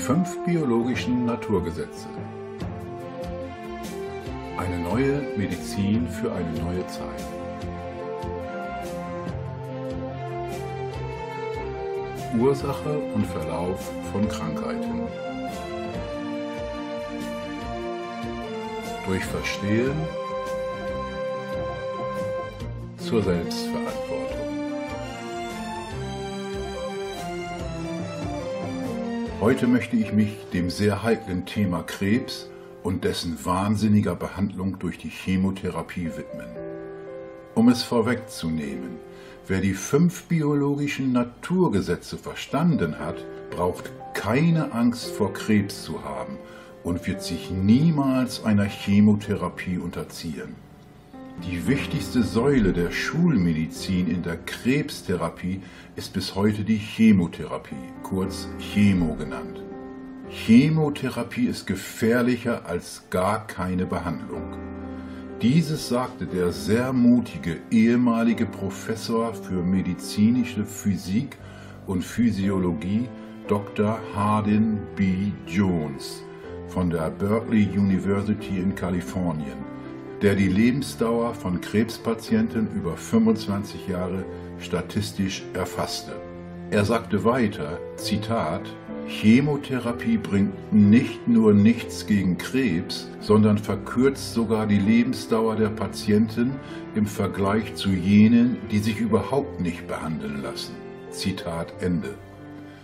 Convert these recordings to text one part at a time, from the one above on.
fünf biologischen Naturgesetze. Eine neue Medizin für eine neue Zeit. Ursache und Verlauf von Krankheiten. Durch Verstehen zur Selbstverantwortung. Heute möchte ich mich dem sehr heiklen Thema Krebs und dessen wahnsinniger Behandlung durch die Chemotherapie widmen. Um es vorwegzunehmen, wer die fünf biologischen Naturgesetze verstanden hat, braucht keine Angst vor Krebs zu haben und wird sich niemals einer Chemotherapie unterziehen. Die wichtigste Säule der Schulmedizin in der Krebstherapie ist bis heute die Chemotherapie, kurz Chemo genannt. Chemotherapie ist gefährlicher als gar keine Behandlung. Dieses sagte der sehr mutige ehemalige Professor für medizinische Physik und Physiologie Dr. Hardin B. Jones von der Berkeley University in Kalifornien der die Lebensdauer von Krebspatienten über 25 Jahre statistisch erfasste. Er sagte weiter, Zitat, Chemotherapie bringt nicht nur nichts gegen Krebs, sondern verkürzt sogar die Lebensdauer der Patienten im Vergleich zu jenen, die sich überhaupt nicht behandeln lassen. Zitat Ende.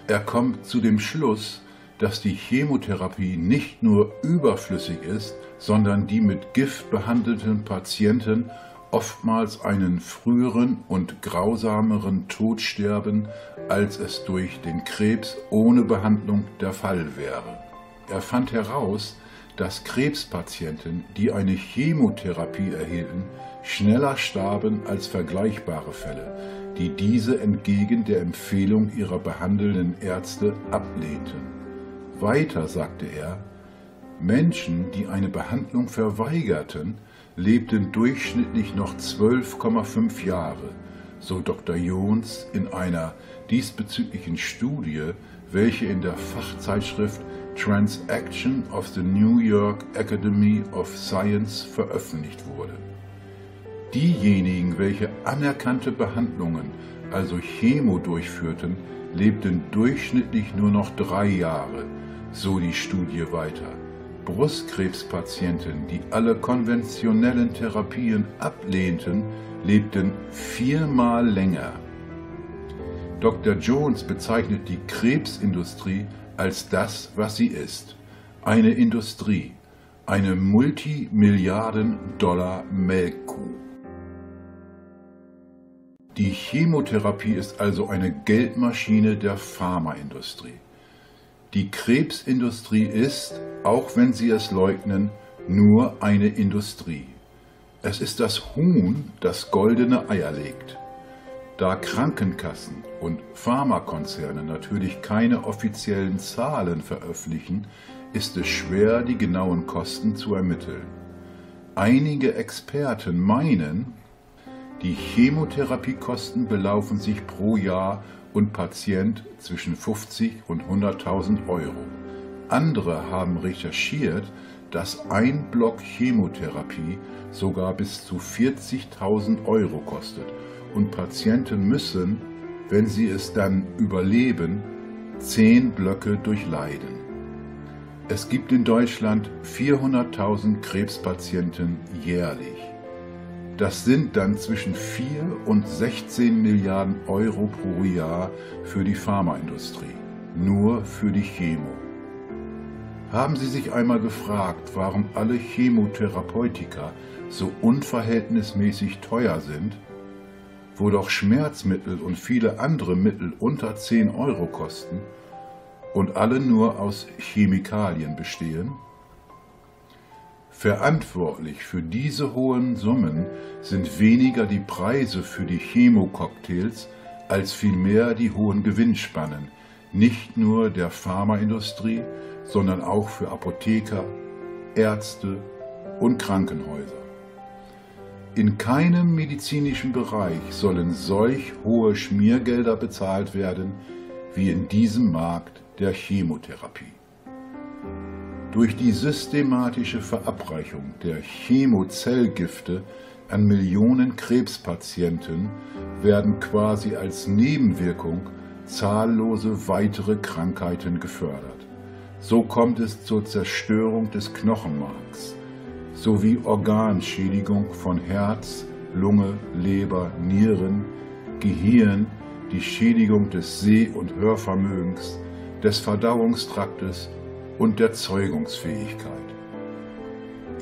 Er kommt zu dem Schluss, dass die Chemotherapie nicht nur überflüssig ist, sondern die mit Gift behandelten Patienten oftmals einen früheren und grausameren Tod sterben, als es durch den Krebs ohne Behandlung der Fall wäre. Er fand heraus, dass Krebspatienten, die eine Chemotherapie erhielten, schneller starben als vergleichbare Fälle, die diese entgegen der Empfehlung ihrer behandelnden Ärzte ablehnten. Weiter sagte er, Menschen, die eine Behandlung verweigerten, lebten durchschnittlich noch 12,5 Jahre, so Dr. Jones in einer diesbezüglichen Studie, welche in der Fachzeitschrift Transaction of the New York Academy of Science veröffentlicht wurde. Diejenigen, welche anerkannte Behandlungen, also Chemo durchführten, lebten durchschnittlich nur noch drei Jahre, so die Studie weiter. Brustkrebspatienten, die alle konventionellen Therapien ablehnten, lebten viermal länger. Dr. Jones bezeichnet die Krebsindustrie als das, was sie ist. Eine Industrie, eine Multimilliarden-Dollar-Melkkuh. Die Chemotherapie ist also eine Geldmaschine der Pharmaindustrie. Die Krebsindustrie ist, auch wenn sie es leugnen, nur eine Industrie. Es ist das Huhn, das goldene Eier legt. Da Krankenkassen und Pharmakonzerne natürlich keine offiziellen Zahlen veröffentlichen, ist es schwer, die genauen Kosten zu ermitteln. Einige Experten meinen, die Chemotherapiekosten belaufen sich pro Jahr und Patient zwischen 50 und 100.000 Euro. Andere haben recherchiert, dass ein Block Chemotherapie sogar bis zu 40.000 Euro kostet und Patienten müssen, wenn sie es dann überleben, zehn Blöcke durchleiden. Es gibt in Deutschland 400.000 Krebspatienten jährlich. Das sind dann zwischen 4 und 16 Milliarden Euro pro Jahr für die Pharmaindustrie, nur für die Chemo. Haben Sie sich einmal gefragt, warum alle Chemotherapeutika so unverhältnismäßig teuer sind, wo doch Schmerzmittel und viele andere Mittel unter 10 Euro kosten und alle nur aus Chemikalien bestehen? Verantwortlich für diese hohen Summen sind weniger die Preise für die Chemococktails als vielmehr die hohen Gewinnspannen, nicht nur der Pharmaindustrie, sondern auch für Apotheker, Ärzte und Krankenhäuser. In keinem medizinischen Bereich sollen solch hohe Schmiergelder bezahlt werden wie in diesem Markt der Chemotherapie. Durch die systematische Verabreichung der Chemozellgifte an Millionen Krebspatienten werden quasi als Nebenwirkung zahllose weitere Krankheiten gefördert. So kommt es zur Zerstörung des Knochenmarks sowie Organschädigung von Herz, Lunge, Leber, Nieren, Gehirn, die Schädigung des Seh- und Hörvermögens, des Verdauungstraktes und der Zeugungsfähigkeit.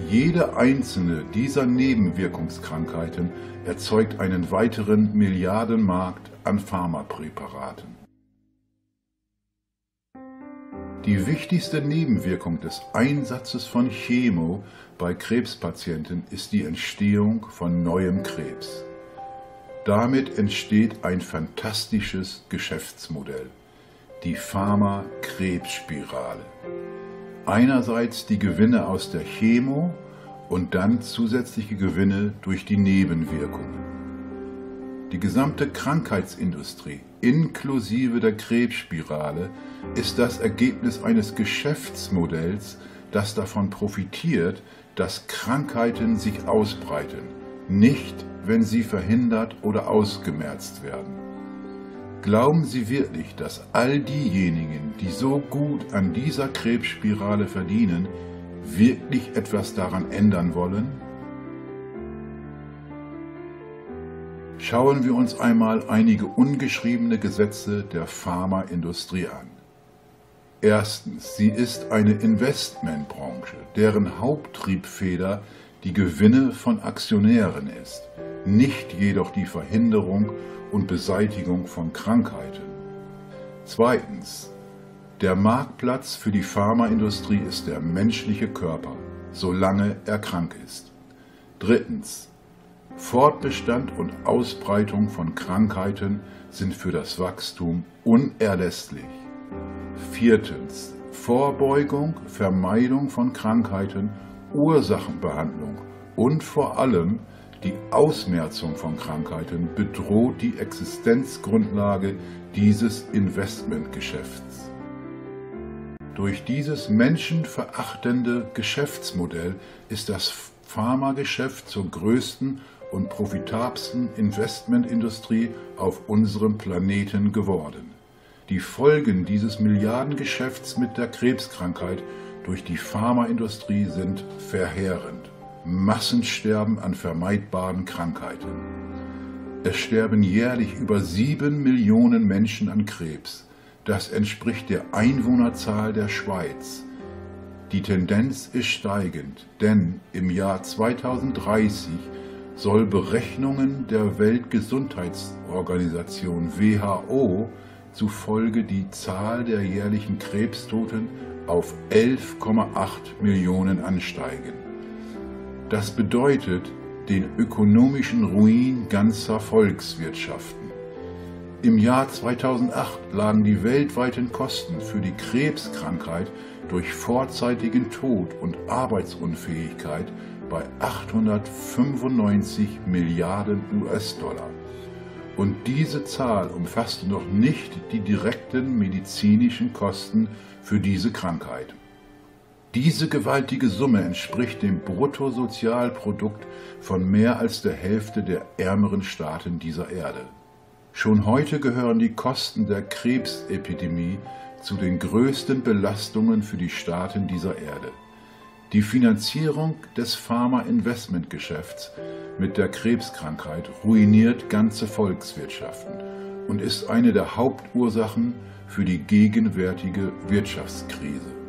Jede einzelne dieser Nebenwirkungskrankheiten erzeugt einen weiteren Milliardenmarkt an Pharmapräparaten. Die wichtigste Nebenwirkung des Einsatzes von Chemo bei Krebspatienten ist die Entstehung von neuem Krebs. Damit entsteht ein fantastisches Geschäftsmodell, die Pharma-Krebsspirale. Einerseits die Gewinne aus der Chemo und dann zusätzliche Gewinne durch die Nebenwirkungen. Die gesamte Krankheitsindustrie inklusive der Krebsspirale ist das Ergebnis eines Geschäftsmodells, das davon profitiert, dass Krankheiten sich ausbreiten, nicht wenn sie verhindert oder ausgemerzt werden. Glauben Sie wirklich, dass all diejenigen, die so gut an dieser Krebsspirale verdienen, wirklich etwas daran ändern wollen? Schauen wir uns einmal einige ungeschriebene Gesetze der Pharmaindustrie an. Erstens, sie ist eine Investmentbranche, deren Haupttriebfeder die Gewinne von Aktionären ist, nicht jedoch die Verhinderung und Beseitigung von Krankheiten. Zweitens, der Marktplatz für die Pharmaindustrie ist der menschliche Körper, solange er krank ist. Drittens, Fortbestand und Ausbreitung von Krankheiten sind für das Wachstum unerlässlich. Viertens. Vorbeugung, Vermeidung von Krankheiten, Ursachenbehandlung und vor allem die Ausmerzung von Krankheiten bedroht die Existenzgrundlage dieses Investmentgeschäfts. Durch dieses menschenverachtende Geschäftsmodell ist das Pharmageschäft zur größten und profitabelsten Investmentindustrie auf unserem Planeten geworden. Die Folgen dieses Milliardengeschäfts mit der Krebskrankheit durch die Pharmaindustrie sind verheerend. Massensterben an vermeidbaren Krankheiten. Es sterben jährlich über sieben Millionen Menschen an Krebs. Das entspricht der Einwohnerzahl der Schweiz. Die Tendenz ist steigend, denn im Jahr 2030 soll Berechnungen der Weltgesundheitsorganisation WHO zufolge die Zahl der jährlichen Krebstoten auf 11,8 Millionen ansteigen. Das bedeutet den ökonomischen Ruin ganzer Volkswirtschaften. Im Jahr 2008 lagen die weltweiten Kosten für die Krebskrankheit durch vorzeitigen Tod und Arbeitsunfähigkeit bei 895 Milliarden US-Dollar. Und diese Zahl umfasste noch nicht die direkten medizinischen Kosten für diese Krankheit. Diese gewaltige Summe entspricht dem Bruttosozialprodukt von mehr als der Hälfte der ärmeren Staaten dieser Erde. Schon heute gehören die Kosten der Krebsepidemie zu den größten Belastungen für die Staaten dieser Erde. Die Finanzierung des Pharma-Investmentgeschäfts mit der Krebskrankheit ruiniert ganze Volkswirtschaften und ist eine der Hauptursachen für die gegenwärtige Wirtschaftskrise.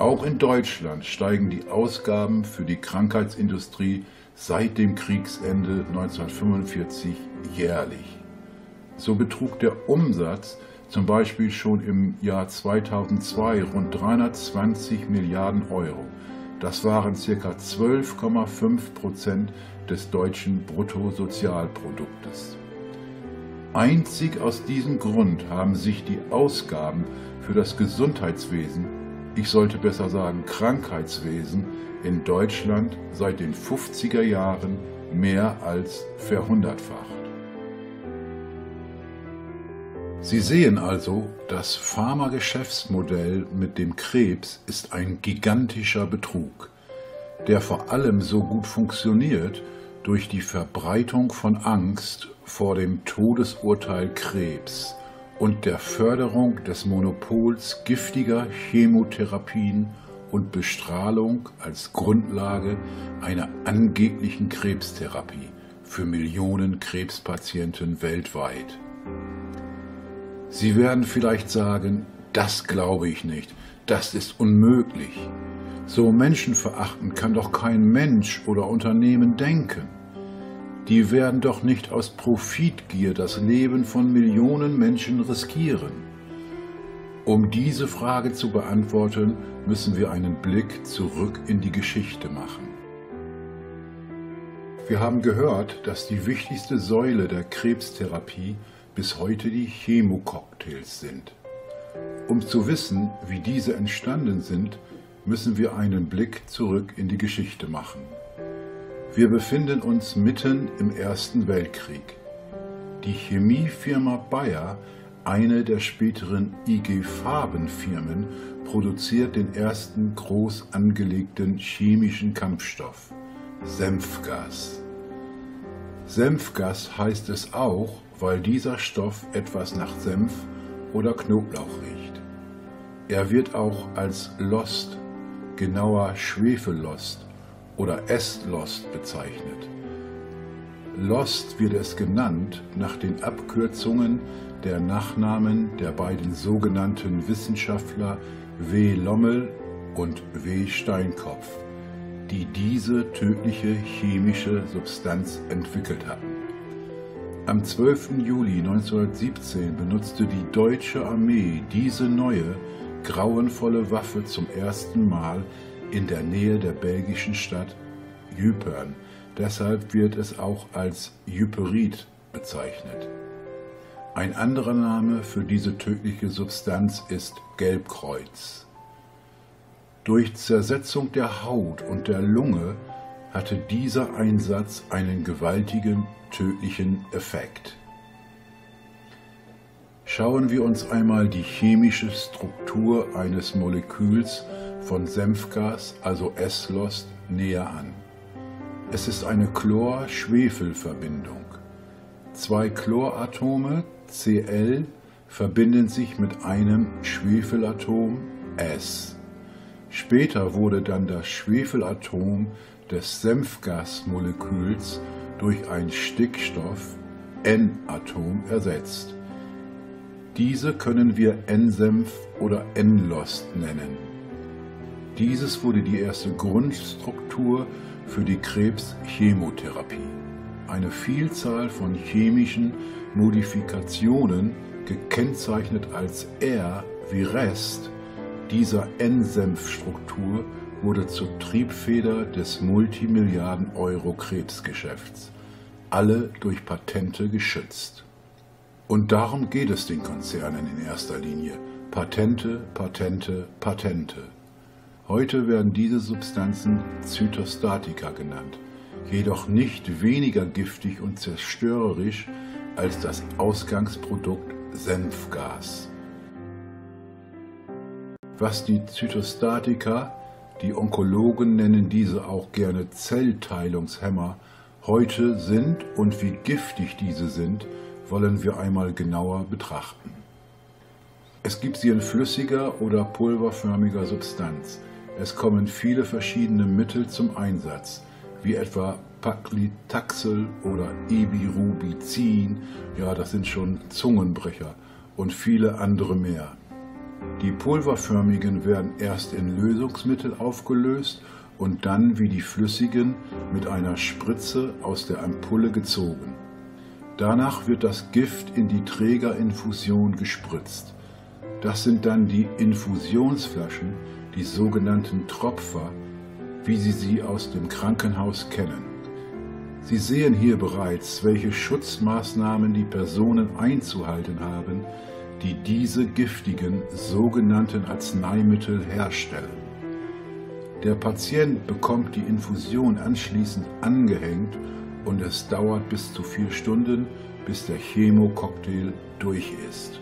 Auch in Deutschland steigen die Ausgaben für die Krankheitsindustrie seit dem Kriegsende 1945 jährlich. So betrug der Umsatz zum Beispiel schon im Jahr 2002 rund 320 Milliarden Euro. Das waren ca. 12,5 Prozent des deutschen Bruttosozialproduktes. Einzig aus diesem Grund haben sich die Ausgaben für das Gesundheitswesen, ich sollte besser sagen Krankheitswesen, in Deutschland seit den 50er Jahren mehr als verhundertfacht. Sie sehen also, das Pharmageschäftsmodell mit dem Krebs ist ein gigantischer Betrug, der vor allem so gut funktioniert durch die Verbreitung von Angst vor dem Todesurteil Krebs und der Förderung des Monopols giftiger Chemotherapien und Bestrahlung als Grundlage einer angeblichen Krebstherapie für Millionen Krebspatienten weltweit. Sie werden vielleicht sagen, das glaube ich nicht, das ist unmöglich. So menschenverachtend kann doch kein Mensch oder Unternehmen denken. Die werden doch nicht aus Profitgier das Leben von Millionen Menschen riskieren. Um diese Frage zu beantworten, müssen wir einen Blick zurück in die Geschichte machen. Wir haben gehört, dass die wichtigste Säule der Krebstherapie bis heute die Chemococktails sind. Um zu wissen, wie diese entstanden sind, müssen wir einen Blick zurück in die Geschichte machen. Wir befinden uns mitten im Ersten Weltkrieg. Die Chemiefirma Bayer, eine der späteren IG Farben-Firmen, produziert den ersten groß angelegten chemischen Kampfstoff, Senfgas. Senfgas heißt es auch, weil dieser Stoff etwas nach Senf oder Knoblauch riecht. Er wird auch als Lost, genauer Schwefellost oder Estlost bezeichnet. Lost wird es genannt nach den Abkürzungen der Nachnamen der beiden sogenannten Wissenschaftler W. Lommel und W. Steinkopf die diese tödliche chemische Substanz entwickelt hatten. Am 12. Juli 1917 benutzte die deutsche Armee diese neue, grauenvolle Waffe zum ersten Mal in der Nähe der belgischen Stadt Ypern. Deshalb wird es auch als Yperit bezeichnet. Ein anderer Name für diese tödliche Substanz ist Gelbkreuz. Durch Zersetzung der Haut und der Lunge hatte dieser Einsatz einen gewaltigen tödlichen Effekt. Schauen wir uns einmal die chemische Struktur eines Moleküls von Senfgas, also S-Lost, näher an. Es ist eine Chlor-Schwefel-Verbindung. Zwei Chloratome, Cl, verbinden sich mit einem Schwefelatom, S. Später wurde dann das Schwefelatom des Senfgasmoleküls durch ein Stickstoff N-Atom ersetzt. Diese können wir N-Senf oder N-Lost nennen. Dieses wurde die erste Grundstruktur für die Krebschemotherapie. Eine Vielzahl von chemischen Modifikationen, gekennzeichnet als R wie Rest, dieser N-Senf-Struktur wurde zur Triebfeder des Multimilliarden-Euro-Krebsgeschäfts, alle durch Patente geschützt. Und darum geht es den Konzernen in erster Linie. Patente, Patente, Patente. Heute werden diese Substanzen Zytostatika genannt, jedoch nicht weniger giftig und zerstörerisch als das Ausgangsprodukt Senfgas was die Zytostatika, die Onkologen nennen diese auch gerne Zellteilungshemmer, heute sind und wie giftig diese sind, wollen wir einmal genauer betrachten. Es gibt sie in flüssiger oder pulverförmiger Substanz. Es kommen viele verschiedene Mittel zum Einsatz, wie etwa Paclitaxel oder Ibirubicin, ja das sind schon Zungenbrecher, und viele andere mehr. Die pulverförmigen werden erst in Lösungsmittel aufgelöst und dann wie die flüssigen mit einer Spritze aus der Ampulle gezogen. Danach wird das Gift in die Trägerinfusion gespritzt. Das sind dann die Infusionsflaschen, die sogenannten Tropfer, wie Sie sie aus dem Krankenhaus kennen. Sie sehen hier bereits, welche Schutzmaßnahmen die Personen einzuhalten haben, die diese giftigen sogenannten Arzneimittel herstellen. Der Patient bekommt die Infusion anschließend angehängt und es dauert bis zu vier Stunden, bis der Chemococktail durch ist.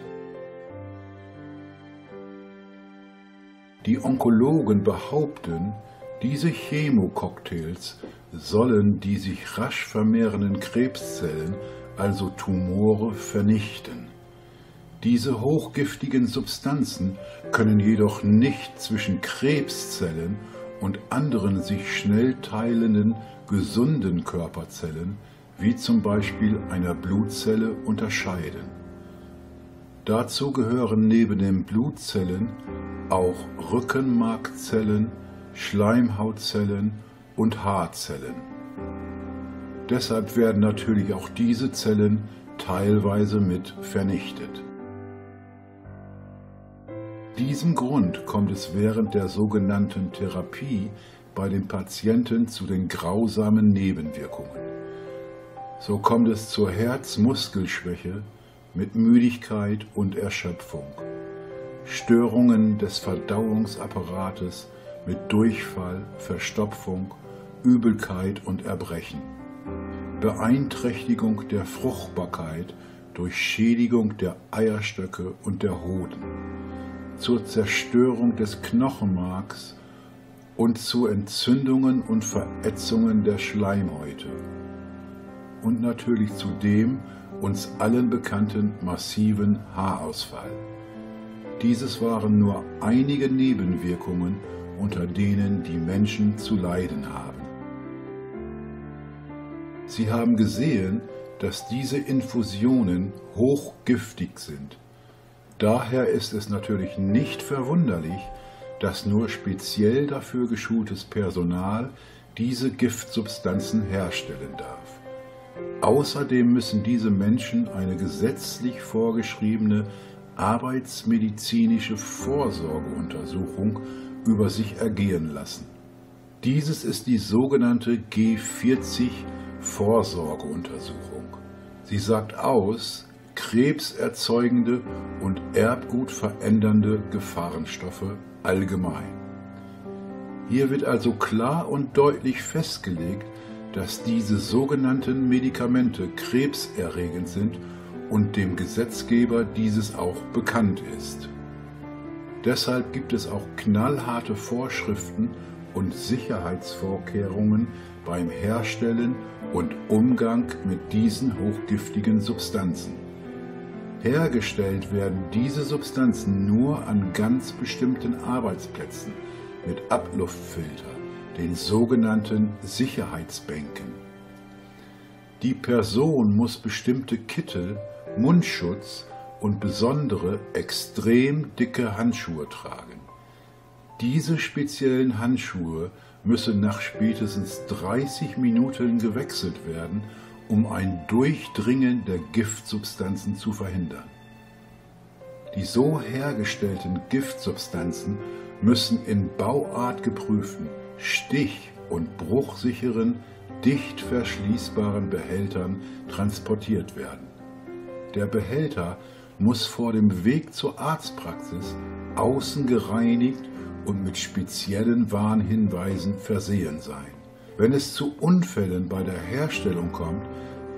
Die Onkologen behaupten, diese Chemococktails sollen die sich rasch vermehrenden Krebszellen, also Tumore, vernichten. Diese hochgiftigen Substanzen können jedoch nicht zwischen Krebszellen und anderen sich schnell teilenden gesunden Körperzellen, wie zum Beispiel einer Blutzelle, unterscheiden. Dazu gehören neben den Blutzellen auch Rückenmarkzellen, Schleimhautzellen und Haarzellen. Deshalb werden natürlich auch diese Zellen teilweise mit vernichtet. Diesem Grund kommt es während der sogenannten Therapie bei den Patienten zu den grausamen Nebenwirkungen. So kommt es zur Herzmuskelschwäche mit Müdigkeit und Erschöpfung, Störungen des Verdauungsapparates mit Durchfall, Verstopfung, Übelkeit und Erbrechen, Beeinträchtigung der Fruchtbarkeit durch Schädigung der Eierstöcke und der Hoden, zur Zerstörung des Knochenmarks und zu Entzündungen und Verätzungen der Schleimhäute. Und natürlich zudem uns allen bekannten massiven Haarausfall. Dieses waren nur einige Nebenwirkungen, unter denen die Menschen zu leiden haben. Sie haben gesehen, dass diese Infusionen hochgiftig sind. Daher ist es natürlich nicht verwunderlich, dass nur speziell dafür geschultes Personal diese Giftsubstanzen herstellen darf. Außerdem müssen diese Menschen eine gesetzlich vorgeschriebene arbeitsmedizinische Vorsorgeuntersuchung über sich ergehen lassen. Dieses ist die sogenannte G40 Vorsorgeuntersuchung. Sie sagt aus, krebserzeugende und Erbgut verändernde Gefahrenstoffe allgemein. Hier wird also klar und deutlich festgelegt, dass diese sogenannten Medikamente krebserregend sind und dem Gesetzgeber dieses auch bekannt ist. Deshalb gibt es auch knallharte Vorschriften und Sicherheitsvorkehrungen beim Herstellen und Umgang mit diesen hochgiftigen Substanzen. Hergestellt werden diese Substanzen nur an ganz bestimmten Arbeitsplätzen mit Ablufttfilter den sogenannten Sicherheitsbänken. Die Person muss bestimmte Kittel, Mundschutz und besondere extrem dicke Handschuhe tragen. Diese speziellen Handschuhe müssen nach spätestens 30 Minuten gewechselt werden, um ein Durchdringen der Giftsubstanzen zu verhindern. Die so hergestellten Giftsubstanzen müssen in bauartgeprüften, stich- und bruchsicheren, dicht verschließbaren Behältern transportiert werden. Der Behälter muss vor dem Weg zur Arztpraxis außen gereinigt und mit speziellen Warnhinweisen versehen sein. Wenn es zu Unfällen bei der Herstellung kommt,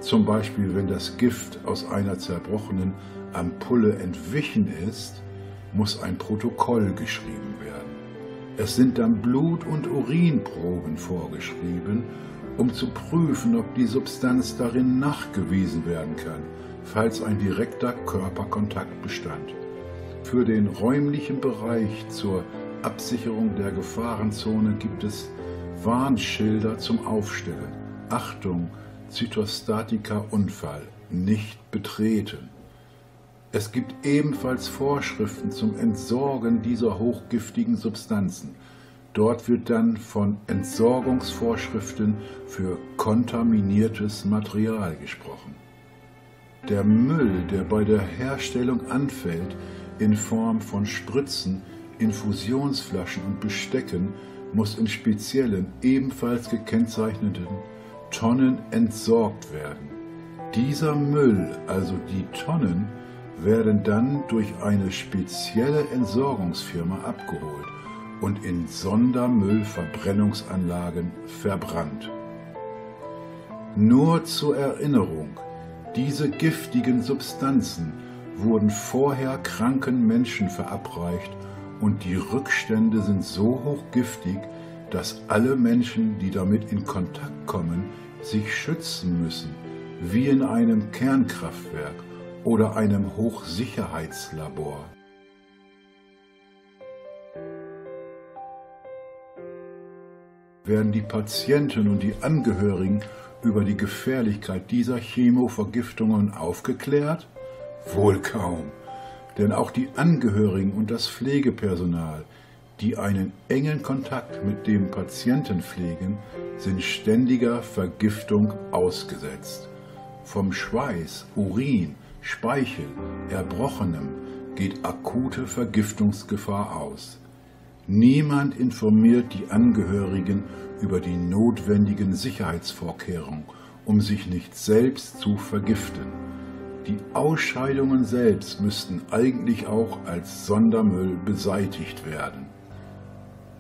zum Beispiel wenn das Gift aus einer zerbrochenen Ampulle entwichen ist, muss ein Protokoll geschrieben werden. Es sind dann Blut- und Urinproben vorgeschrieben, um zu prüfen, ob die Substanz darin nachgewiesen werden kann, falls ein direkter Körperkontakt bestand. Für den räumlichen Bereich zur Absicherung der Gefahrenzone gibt es Warnschilder zum Aufstellen. Achtung, Zytostatika-Unfall, nicht betreten. Es gibt ebenfalls Vorschriften zum Entsorgen dieser hochgiftigen Substanzen. Dort wird dann von Entsorgungsvorschriften für kontaminiertes Material gesprochen. Der Müll, der bei der Herstellung anfällt, in Form von Spritzen, Infusionsflaschen und Bestecken, muss in speziellen, ebenfalls gekennzeichneten Tonnen entsorgt werden. Dieser Müll, also die Tonnen, werden dann durch eine spezielle Entsorgungsfirma abgeholt und in Sondermüllverbrennungsanlagen verbrannt. Nur zur Erinnerung, diese giftigen Substanzen wurden vorher kranken Menschen verabreicht und die Rückstände sind so hochgiftig, dass alle Menschen, die damit in Kontakt kommen, sich schützen müssen, wie in einem Kernkraftwerk oder einem Hochsicherheitslabor. Werden die Patienten und die Angehörigen über die Gefährlichkeit dieser Chemovergiftungen aufgeklärt? Wohl kaum, denn auch die Angehörigen und das Pflegepersonal, die einen engen Kontakt mit dem Patienten pflegen, sind ständiger Vergiftung ausgesetzt. Vom Schweiß, Urin, Speichel, Erbrochenem geht akute Vergiftungsgefahr aus. Niemand informiert die Angehörigen über die notwendigen Sicherheitsvorkehrungen, um sich nicht selbst zu vergiften. Die Ausscheidungen selbst müssten eigentlich auch als Sondermüll beseitigt werden.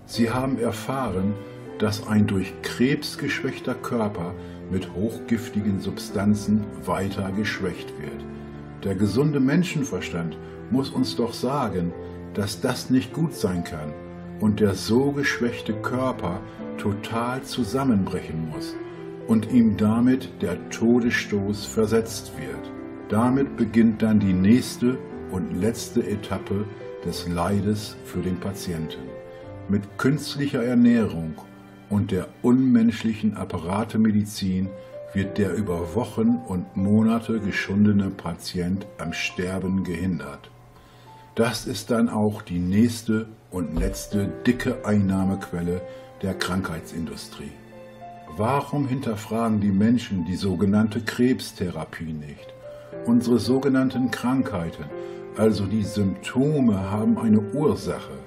Sie haben erfahren, dass ein durch Krebs geschwächter Körper mit hochgiftigen Substanzen weiter geschwächt wird. Der gesunde Menschenverstand muss uns doch sagen, dass das nicht gut sein kann und der so geschwächte Körper total zusammenbrechen muss und ihm damit der Todesstoß versetzt wird. Damit beginnt dann die nächste und letzte Etappe des Leides für den Patienten. Mit künstlicher Ernährung und der unmenschlichen Apparatemedizin wird der über Wochen und Monate geschundene Patient am Sterben gehindert. Das ist dann auch die nächste und letzte dicke Einnahmequelle der Krankheitsindustrie. Warum hinterfragen die Menschen die sogenannte Krebstherapie nicht? Unsere sogenannten Krankheiten, also die Symptome, haben eine Ursache.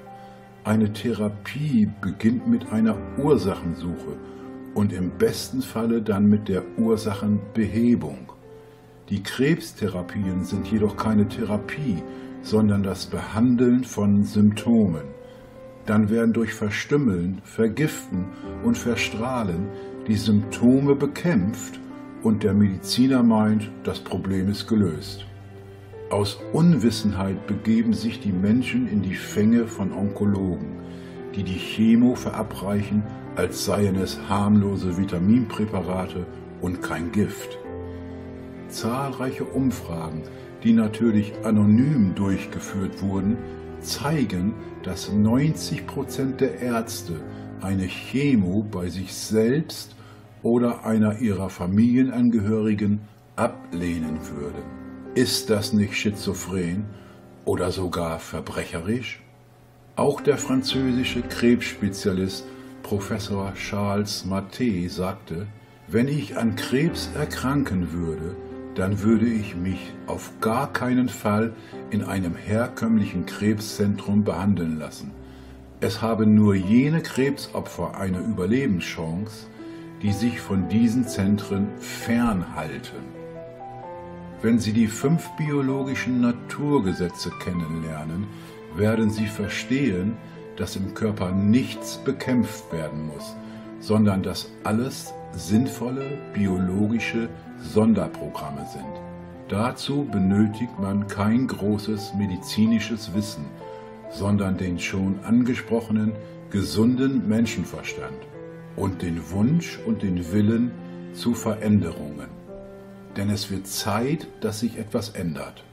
Eine Therapie beginnt mit einer Ursachensuche und im besten Falle dann mit der Ursachenbehebung. Die Krebstherapien sind jedoch keine Therapie, sondern das Behandeln von Symptomen. Dann werden durch Verstümmeln, Vergiften und Verstrahlen die Symptome bekämpft und der Mediziner meint, das Problem ist gelöst. Aus Unwissenheit begeben sich die Menschen in die Fänge von Onkologen, die die Chemo verabreichen, als seien es harmlose Vitaminpräparate und kein Gift. Zahlreiche Umfragen die natürlich anonym durchgeführt wurden, zeigen, dass 90 Prozent der Ärzte eine Chemo bei sich selbst oder einer ihrer Familienangehörigen ablehnen würden. Ist das nicht schizophren oder sogar verbrecherisch? Auch der französische Krebsspezialist Professor Charles Matte sagte, wenn ich an Krebs erkranken würde, dann würde ich mich auf gar keinen Fall in einem herkömmlichen Krebszentrum behandeln lassen. Es haben nur jene Krebsopfer eine Überlebenschance, die sich von diesen Zentren fernhalten. Wenn Sie die fünf biologischen Naturgesetze kennenlernen, werden Sie verstehen, dass im Körper nichts bekämpft werden muss, sondern dass alles sinnvolle biologische Sonderprogramme sind. Dazu benötigt man kein großes medizinisches Wissen, sondern den schon angesprochenen gesunden Menschenverstand und den Wunsch und den Willen zu Veränderungen. Denn es wird Zeit, dass sich etwas ändert.